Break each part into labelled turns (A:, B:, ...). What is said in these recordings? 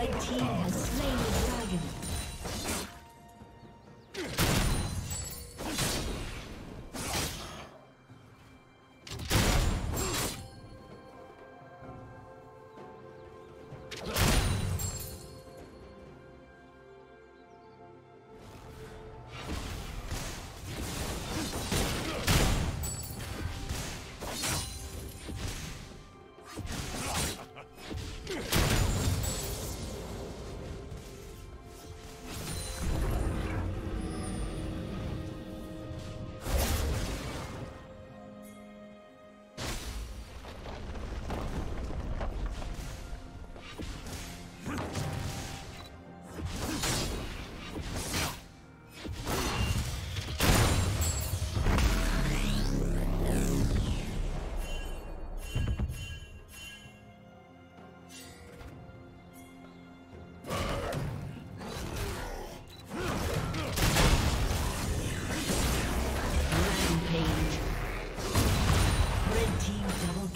A: Red team has slain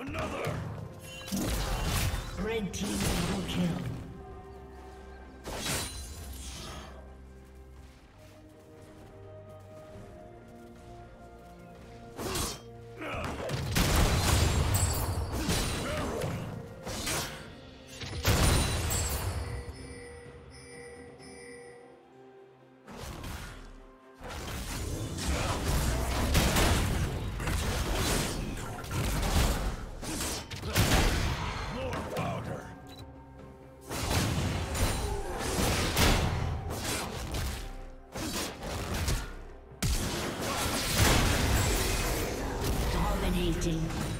B: Another!
A: Red team double kill. Dominating.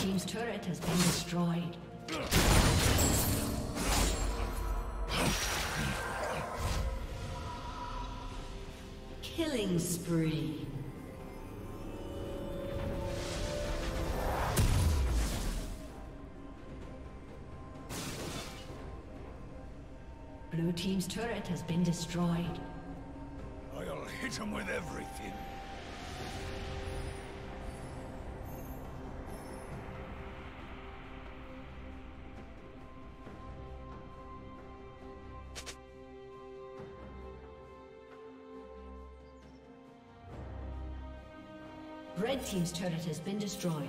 A: Team's turret has been destroyed. Killing spree. Blue team's turret has been destroyed.
B: I'll hit him with everything.
A: Red team's turret has been destroyed.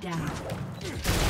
A: Down.